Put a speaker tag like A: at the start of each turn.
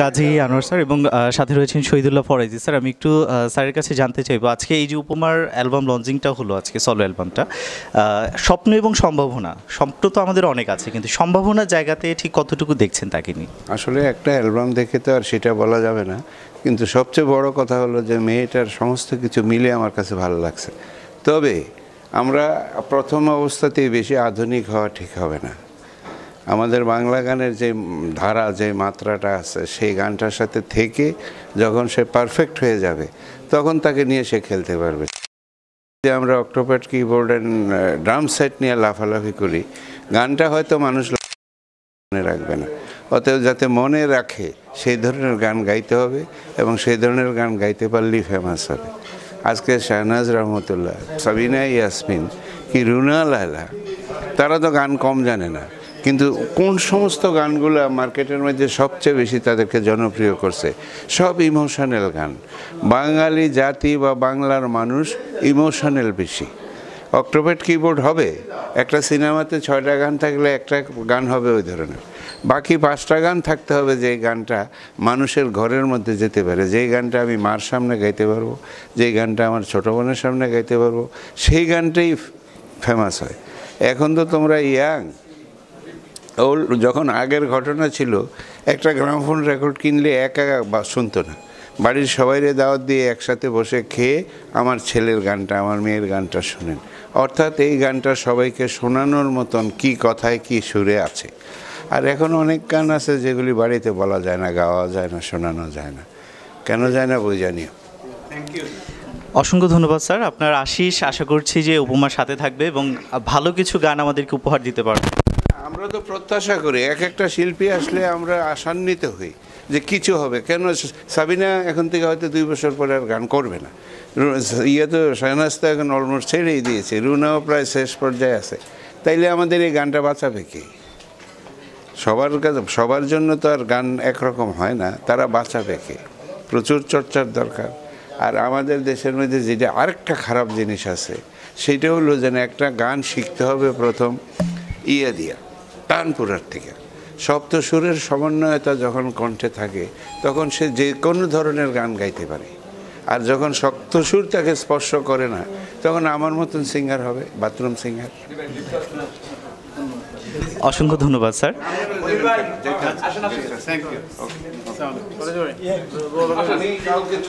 A: Gazi Anwar sir এবং সাথে রয়েছেন শহীদুল্লাহ ফরাইজি স্যার। আমি একটু স্যারের কাছে জানতে চাইব আজকে এই যে উপমার অ্যালবাম লঞ্চিংটা হলো আজকে সলো অ্যালবামটা স্বপ্ন এবং সম্ভাবনা স্বপ্ন তো আমাদের অনেক আছে কিন্তু সম্ভাবনার জায়গাতে ঠিক কতটুকু দেখছেন তাকে নিয়ে?
B: আসলে একটা অ্যালবাম দেখে তো আর সেটা বলা যাবে না কিন্তু সবচেয়ে বড় কথা হলো যে মেয়েটার সমস্ত কিছু মিলে আমার কাছে ভালো লাগছে। তবে আমরা প্রথম অবস্থাতেই বেশি আধুনিক হওয়া ঠিক হবে না। আমাদের বাংলা গানের যে ধারা, যে মাত্রাটা আছে, সেই গানটার সাথে থেকে যখন সে পারফেক্ট হয়ে যাবে, তখন তাকে নিয়ে সে খেলতে পারবে। যে আমরা octopad keyboard and drum set নিয়ে লাফালাফি করি, গানটা হয়তো মানুষ মনে রাখবে না। অতএব যাতে মনে রাখে, সেই ধরনের গান গাইতে হবে এবং সেই ধরনের গান গাইতে পারলেই ফেমাস হবে। আজকে শাহনাজ রহমতুল্লাহ সাবিনা ইয়াসমিন, কি রুনা লায়লা, তারা তো গান কম জানে না। কিন্তু কোন সমস্ত গানগুলো মার্কেটের মধ্যে সবচেয়ে বেশি তাদেরকে জনপ্রিয় করছে? সব ইমোশনাল গান। বাঙালি জাতি বা বাংলার মানুষ ইমোশনাল বেশি। অক্টোপেড কিবোর্ড হবে, একটা সিনেমাতে ছয়টা গান থাকলে একটা গান হবে ওই ধরনের। বাকি পাঁচটা গান থাকতে হবে যে গানটা মানুষের ঘরের মধ্যে যেতে পারে। যেই গানটা আমি মার সামনে গাইতে পারব যেই গানটা আমার ছোটো বোনের সামনে গাইতে পারব, সেই গানটাই ফেমাস হয়। এখন তো তোমরা ইয়াং ও যখন আগের ঘটনা ছিল একটা গ্রামফোন রেকর্ড কিনলে একা বা শুনতো না। বাড়ির সবাইরে দাওয়াত দিয়ে একসাথে বসে খেয়ে আমার ছেলের গানটা আমার মেয়ের গানটা শোনেন। অর্থাৎ এই গানটা সবাইকে শোনানোর মতন কি কথায় কি সুরে আছে। আর এখন অনেক গান আছে যেগুলি বাড়িতে বলা যায় না গাওয়া যায় না শোনানো যায় না। কেন যায় না বই জানিও।
A: অসংখ্য ধন্যবাদ স্যার। আপনার আশিস আশা করছি যে উপমার সাথে থাকবে এবং ভালো কিছু গান আমাদেরকে উপহার দিতে পারবে।
B: আমরা তো প্রত্যাশা করি, এক একটা শিল্পী আসলে আমরা আশান্বিত হই যে কিছু হবে। কেন সাবিনা এখন থেকে হয়তো দুই বছর পরে আর গান করবে না। ইয়ে তো শাহনাজ তো এখন অলমোস্ট ছেড়েই দিয়েছে, রুনাও প্রায় শেষ পর্যায়ে আছে। তাইলে আমাদের এই গানটা বাঁচাবে কে? সবার কাছে, সবার জন্য তো আর গান একরকম হয় না, তারা বাঁচাবে কে? প্রচুর চর্চার দরকার। আর আমাদের দেশের মধ্যে যেটা আরেকটা খারাপ জিনিস আছে, সেটা হলো যেন একটা গান শিখতে হবে প্রথম ইয়ে দিয়া। টানপুরার থেকে। সপ্ত সুরের সমন্বয়তা যখন কণ্ঠে থাকে তখন সে যে কোনো ধরনের গান গাইতে পারে। আর যখন শক্ত সুর তাকে স্পর্শ করে না তখন আমার মতন সিঙ্গার হবে বাথরুম সিঙ্গার
A: অসংখ্য ধন্যবাদ স্যার।
B: Thank you